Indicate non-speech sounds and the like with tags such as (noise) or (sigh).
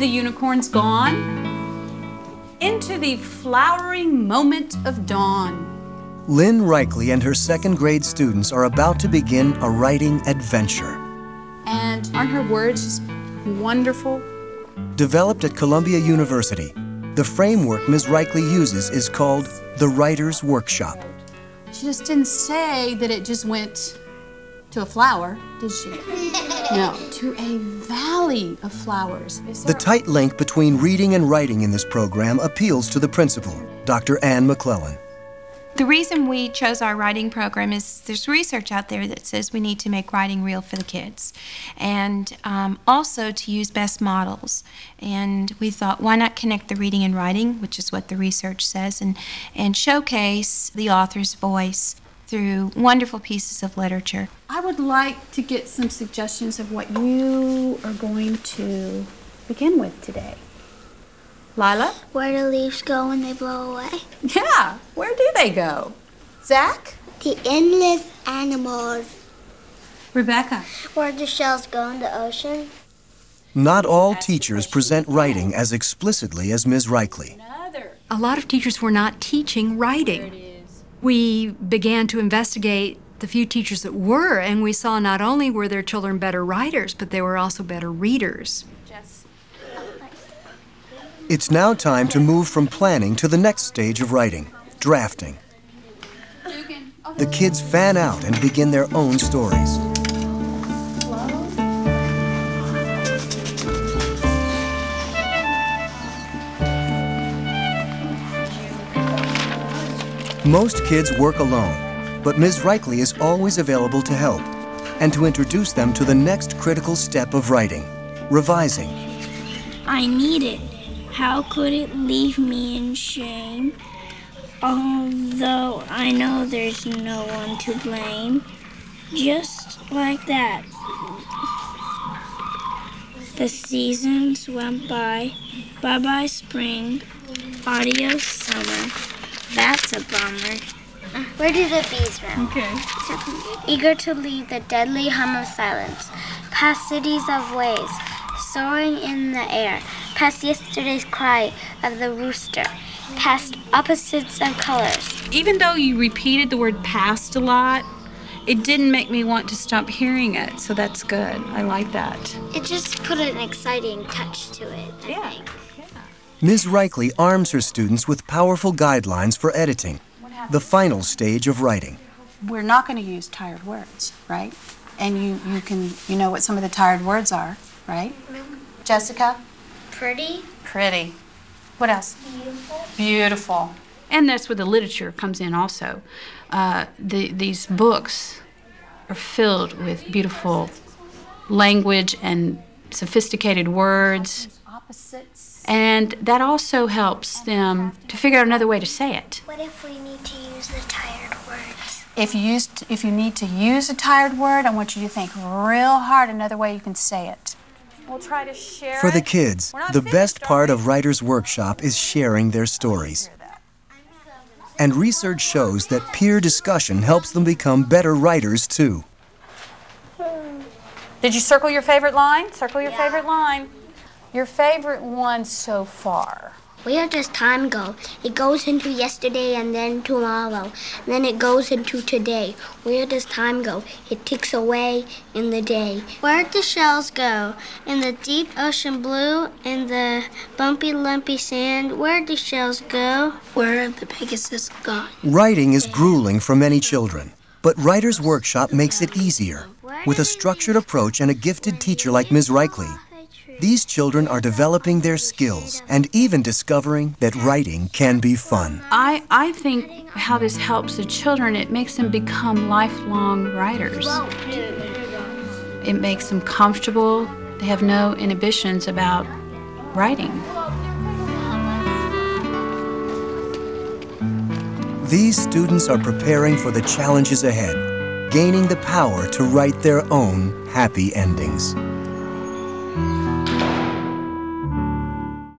the unicorns gone? Into the flowering moment of dawn. Lynn Reichle and her second grade students are about to begin a writing adventure. And aren't her words just wonderful? Developed at Columbia University, the framework Ms. Reichle uses is called the Writer's Workshop. She just didn't say that it just went to a flower, did she? (laughs) No, to a valley of flowers. The tight link between reading and writing in this program appeals to the principal, Dr. Ann McClellan. The reason we chose our writing program is there's research out there that says we need to make writing real for the kids and um, also to use best models. And we thought, why not connect the reading and writing, which is what the research says, and, and showcase the author's voice through wonderful pieces of literature. I would like to get some suggestions of what you are going to begin with today. Lila? Where do leaves go when they blow away? Yeah, where do they go? Zach? The endless animals. Rebecca? Where do shells go in the ocean? Not all teachers present writing as explicitly as Ms. Reichle. A lot of teachers were not teaching writing. We began to investigate the few teachers that were, and we saw not only were their children better writers, but they were also better readers. It's now time to move from planning to the next stage of writing, drafting. The kids fan out and begin their own stories. Most kids work alone, but Ms. Reichle is always available to help and to introduce them to the next critical step of writing, revising. I need it. How could it leave me in shame? Although I know there's no one to blame. Just like that. The seasons went by. Bye bye, spring. Adios, summer. That's a bummer. Where do the bees run? Okay. Eager to leave the deadly hum of silence, past cities of waves, soaring in the air, past yesterday's cry of the rooster, past opposites of colors. Even though you repeated the word past a lot, it didn't make me want to stop hearing it, so that's good. I like that. It just put an exciting touch to it, I Yeah. think. Ms. Reichle arms her students with powerful guidelines for editing, the final stage of writing. We're not going to use tired words, right? And you, you can you know what some of the tired words are, right? Jessica? Pretty, Pretty. What else? beautiful. Beautiful. And that's where the literature comes in also. Uh, the, these books are filled with beautiful language and sophisticated words. Opposites. And that also helps them to figure out another way to say it. What if we need to use the tired words? If you, used, if you need to use a tired word, I want you to think real hard another way you can say it. We'll try to share For the kids, the finished, best part of Writer's Workshop is sharing their stories. And research shows that peer discussion helps them become better writers too. Did you circle your favorite line? Circle your favorite line. Your favorite one so far. Where does time go? It goes into yesterday and then tomorrow. Then it goes into today. Where does time go? It ticks away in the day. Where do the shells go? In the deep ocean blue, in the bumpy, lumpy sand. Where do shells go? Where have the Pegasus gone? Writing is grueling for many children, but Writer's Workshop makes it easier. With a structured approach and a gifted teacher like Ms. Reichle, these children are developing their skills and even discovering that writing can be fun. I, I think how this helps the children, it makes them become lifelong writers. It makes them comfortable. They have no inhibitions about writing. These students are preparing for the challenges ahead, gaining the power to write their own happy endings.